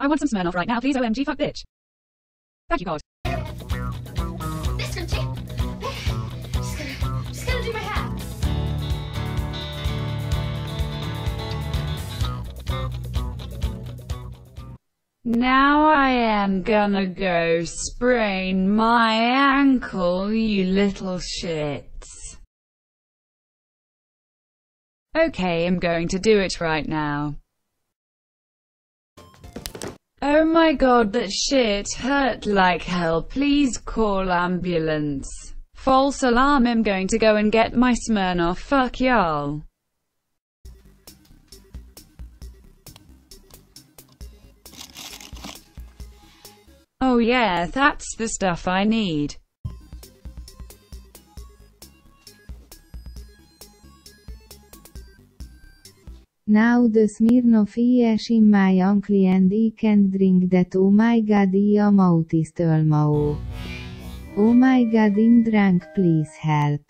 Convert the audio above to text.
I want some Smirnoff right now, please. OMG, fuck bitch. Thank you, God. This gonna take. Just gonna, just gonna do my hat. Now I am gonna go sprain my ankle, you little shits. Okay, I'm going to do it right now. Oh my god, that shit hurt like hell. Please call ambulance. False alarm, I'm going to go and get my Smirnoff. Fuck y'all. Oh yeah, that's the stuff I need. Now the Smirnoff is in my ankle and I can't drink that oh my god I am autist. Oh my god I'm drunk please help.